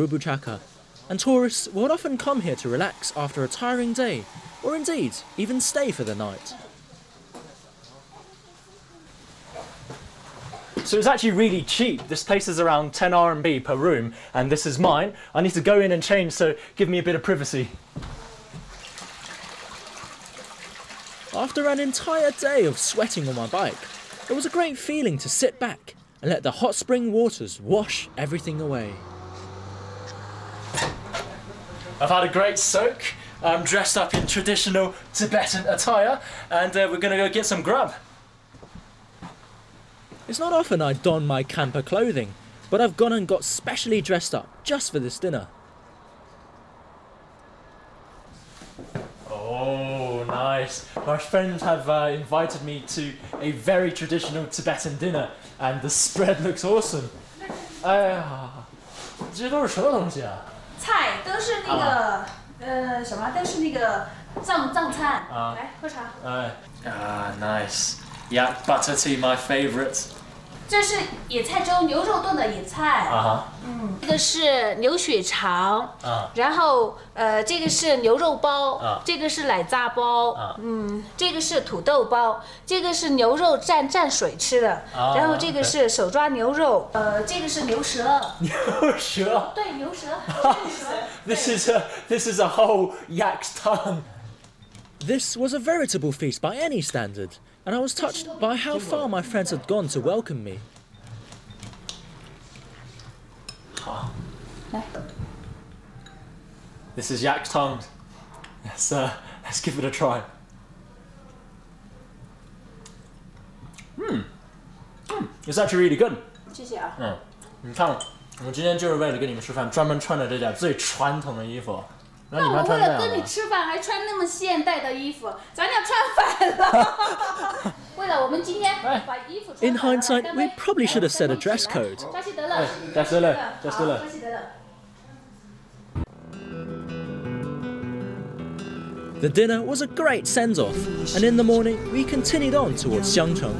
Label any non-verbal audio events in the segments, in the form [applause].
Rubuchaka, and tourists would often come here to relax after a tiring day, or indeed even stay for the night. So it's actually really cheap. This place is around 10 RMB per room, and this is mine. I need to go in and change, so give me a bit of privacy. After an entire day of sweating on my bike, it was a great feeling to sit back and let the hot spring waters wash everything away. I've had a great soak. I'm dressed up in traditional Tibetan attire and uh, we're going to go get some grub. It's not often I don my Khampa clothing, but I've gone and got specially dressed up just for this dinner. Oh, nice. My friends have uh, invited me to a very traditional Tibetan dinner and the spread looks awesome. Ah, 菜都是那个、呃什么，都是那个藏藏餐。啊来喝茶。哎啊，nice. Yeah, butter tea, my favourite. 这是野菜粥，牛肉炖的野菜。啊嗯，这个是牛血肠。啊然后呃，这个是牛肉包，啊这个是奶渣包，啊嗯，这个是土豆包，这个是牛肉蘸蘸水吃的，啊然后这个是手抓牛肉，呃，这个是牛舌，牛舌。对，牛舌，牛 [laughs] 舌 This is a this is a whole yak's tongue. This was a veritable feast by any standard, and I was touched by how far my friends had gone to welcome me. This is yak's tongue. Let's uh, let's give it a try. Hmm. Hmm. It's actually really good. 谢谢啊。嗯，你看，我今天就是为了跟你们吃饭，专门穿的这件最传统的衣服。 那你那我们还穿这样为了跟你吗？吃饭，还穿那么现代的衣服，咱俩穿反了。为了我们今天把衣服穿 [laughs] In 反了 hindsight, 干 we 杯 probably should have set a dress code. 扎西德勒哎，扎西德勒好扎西德勒扎西德勒。 The dinner was a great send off, and in the morning we continued on towards Xiangcheng.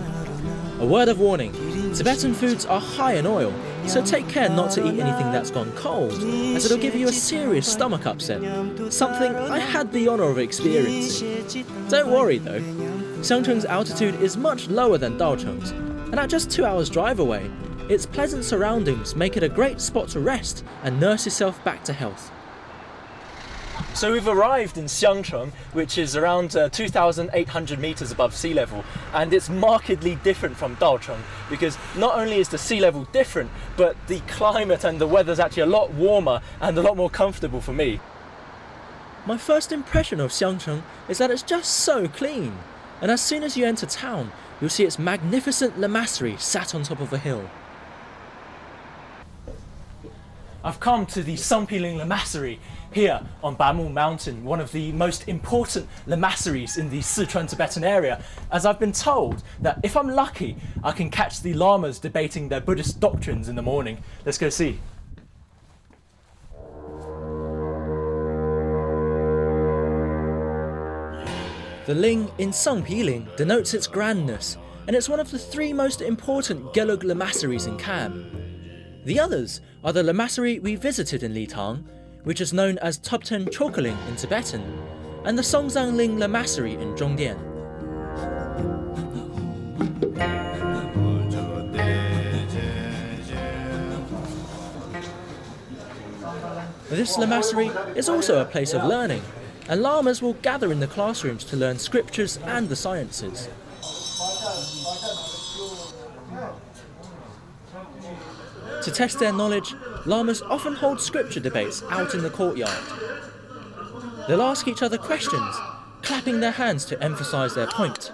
A word of warning Tibetan foods are high in oil, so take care not to eat anything that's gone cold, as it'll give you a serious stomach upset, something I had the honour of experiencing. Don't worry though, Xiangcheng's altitude is much lower than Daocheng's, and at just two hours' drive away, its pleasant surroundings make it a great spot to rest and nurse yourself back to health. So we've arrived in Xiangcheng, which is around uh, 2,800 meters above sea level, and it's markedly different from Daocheng because not only is the sea level different, but the climate and the weather's actually a lot warmer and a lot more comfortable for me. My first impression of Xiangcheng is that it's just so clean, and as soon as you enter town, you'll see its magnificent lamassery sat on top of a hill. I've come to the Sumpiling Lamassery here on Bamu Mountain, one of the most important lamasseries in the Sichuan Tibetan area, as I've been told that if I'm lucky, I can catch the lamas debating their Buddhist doctrines in the morning. Let's go see. The ling in Sungpiling denotes its grandness, and it's one of the three most important Gelug lamasseries in Kham. The others are the lamassery we visited in Litang, which is known as Tubten Chokaling in Tibetan, and the Songzang Ling lamassery in Zhongdian. This lamassery is also a place of learning, and lamas will gather in the classrooms to learn scriptures and the sciences. To test their knowledge, lamas often hold scripture debates out in the courtyard. They'll ask each other questions, clapping their hands to emphasize their point.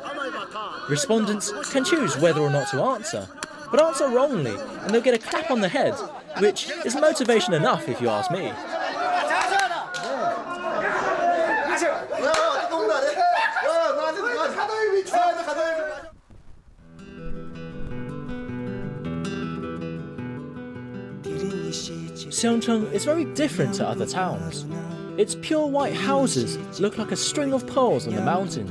Respondents can choose whether or not to answer, but answer wrongly, and they'll get a clap on the head, which is motivation enough if you ask me. Xiangcheng is very different to other towns. Its pure white houses look like a string of pearls on the mountains.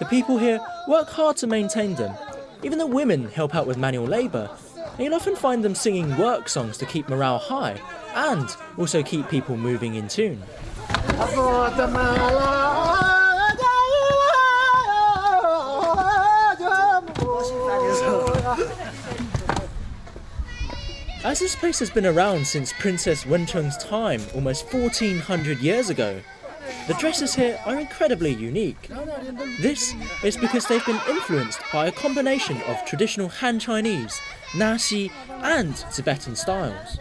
The people here work hard to maintain them. Even the women help out with manual labour, and you'll often find them singing work songs to keep morale high and also keep people moving in tune. As this place has been around since Princess Wencheng's time, almost 1400 years ago, the dresses here are incredibly unique. This is because they've been influenced by a combination of traditional Han Chinese, Naxi, and Tibetan styles.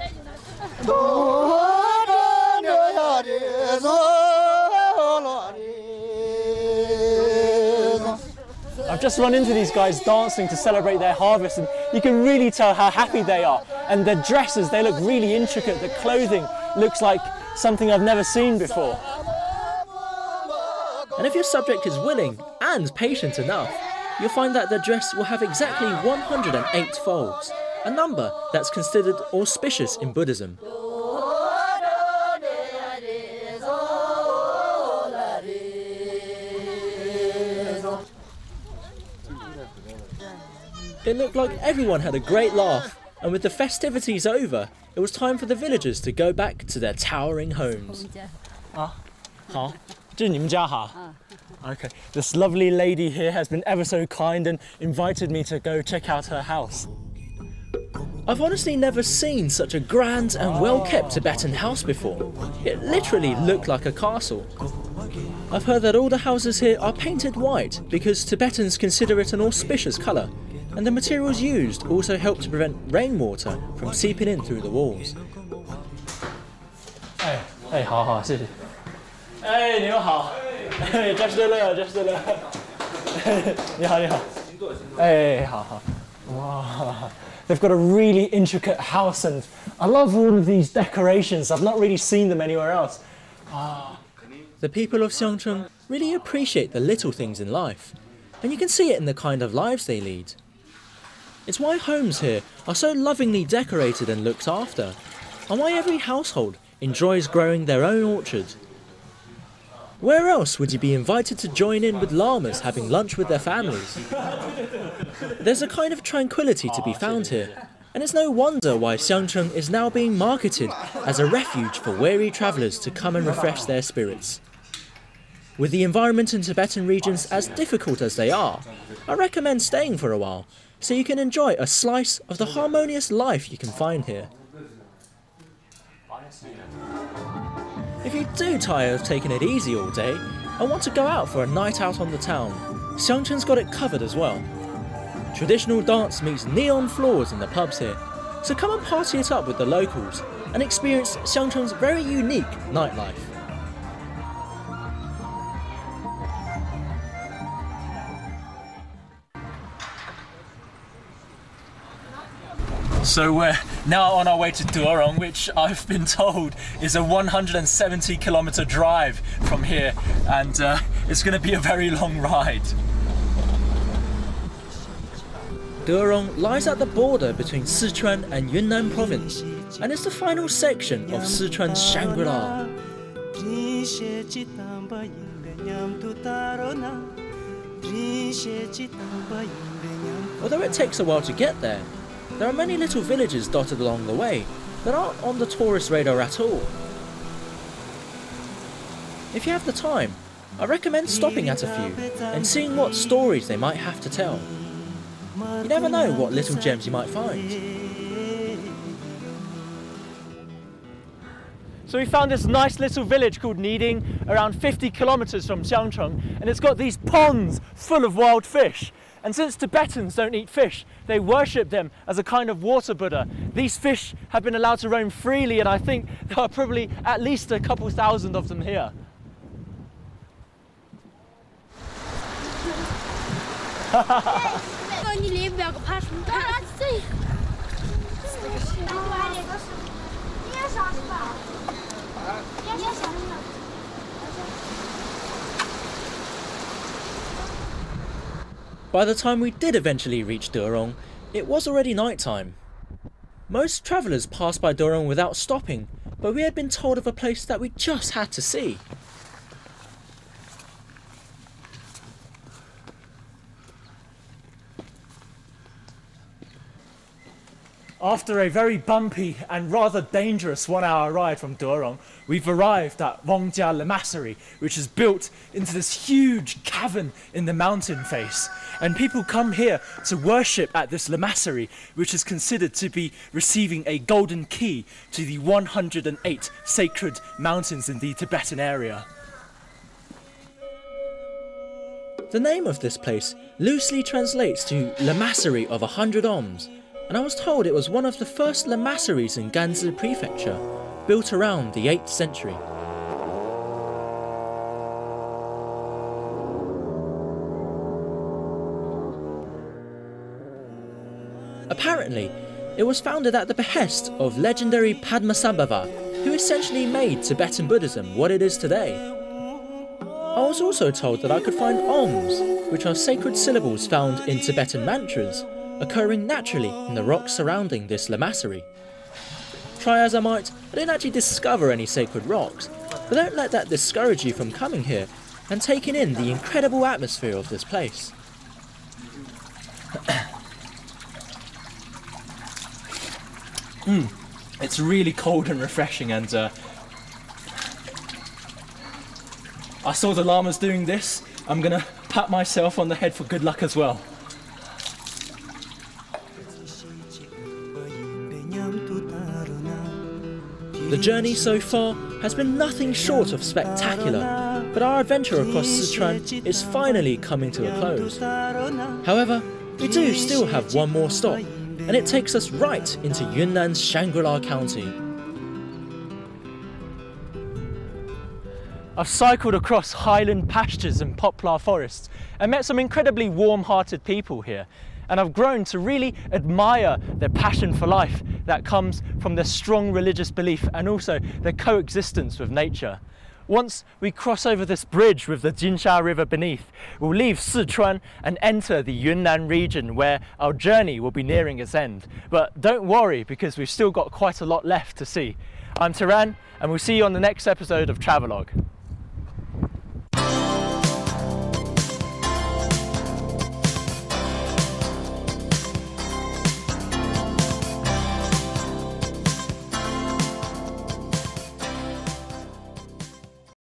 I've just run into these guys dancing to celebrate their harvest, and you can really tell how happy they are. And their dresses, they look really intricate. The clothing looks like something I've never seen before. And if your subject is willing and patient enough, you'll find that the dress will have exactly 108 folds, a number that's considered auspicious in Buddhism. It looked like everyone had a great laugh, and with the festivities over, it was time for the villagers to go back to their towering homes. Ah. Huh? Ah. Okay. This lovely lady here has been ever so kind and invited me to go check out her house. I've honestly never seen such a grand and well kept ah. Tibetan house before. It literally looked like a castle. I've heard that all the houses here are painted white because Tibetans consider it an auspicious colour, and the materials used also help to prevent rainwater from seeping in through the walls. 哎哎，好好，谢谢。哎，你们好。哎，扎斯德勒，扎斯德勒。你好，你好。哎，好好。Wow. They've got a really intricate house, and I love all of these decorations. I've not really seen them anywhere else. The people of Xiangcheng really appreciate the little things in life, and you can see it in the kind of lives they lead. It's why homes here are so lovingly decorated and looked after, and why every household enjoys growing their own orchard. Where else would you be invited to join in with lamas having lunch with their families? There's a kind of tranquility to be found here, and it's no wonder why Xiangcheng is now being marketed as a refuge for weary travellers to come and refresh their spirits. With the environment in Tibetan regions as difficult as they are, I recommend staying for a while so you can enjoy a slice of the harmonious life you can find here. If you do tire of taking it easy all day and want to go out for a night out on the town, Xiangcheng's got it covered as well. Traditional dance meets neon floors in the pubs here, so come and party it up with the locals and experience Xiangcheng's very unique nightlife. So we're now on our way to Durong, which I've been told is a 170 kilometer drive from here, and uh, it's going to be a very long ride. Durong lies at the border between Sichuan and Yunnan province, and it's the final section of Sichuan's Shangri-La. Although it takes a while to get there, there are many little villages dotted along the way that aren't on the tourist radar at all. If you have the time, I recommend stopping at a few and seeing what stories they might have to tell. You never know what little gems you might find. So we found this nice little village called Needing, around 50 kilometers from Xiangcheng, and it's got these ponds full of wild fish. And since Tibetans don't eat fish, they worship them as a kind of water Buddha. These fish have been allowed to roam freely, and I think there are probably at least a couple thousand of them here. [laughs] By the time we did eventually reach Durong, it was already night time. Most travellers passed by Durong without stopping, but we had been told of a place that we just had to see. After a very bumpy and rather dangerous one hour ride from Durong, we've arrived at Wongjia Lamasery, which is built into this huge cavern in the mountain face. And people come here to worship at this Lamasery, which is considered to be receiving a golden key to the 108 sacred mountains in the Tibetan area. The name of this place loosely translates to Lamasery of a Hundred Oms, and I was told it was one of the first lamaseries in Ganzi Prefecture, built around the 8th century. Apparently, it was founded at the behest of legendary Padmasambhava, who essentially made Tibetan Buddhism what it is today. I was also told that I could find oms, which are sacred syllables found in Tibetan mantras, occurring naturally in the rocks surrounding this lamasery. Try as I might, I didn't actually discover any sacred rocks, but don't let that discourage you from coming here and taking in the incredible atmosphere of this place. [coughs] Mm, it's really cold and refreshing, and uh, I saw the lamas doing this. I'm gonna pat myself on the head for good luck as well. The journey so far has been nothing short of spectacular, but our adventure across Sichuan is finally coming to a close. However, we do still have one more stop, and it takes us right into Yunnan's Shangri-La County. I've cycled across highland pastures and poplar forests and met some incredibly warm-hearted people here and I've grown to really admire their passion for life that comes from their strong religious belief and also their coexistence with nature. Once we cross over this bridge with the Jinsha River beneath, we'll leave Sichuan and enter the Yunnan region where our journey will be nearing its end. But don't worry because we've still got quite a lot left to see. I'm Taran and we'll see you on the next episode of Travelogue.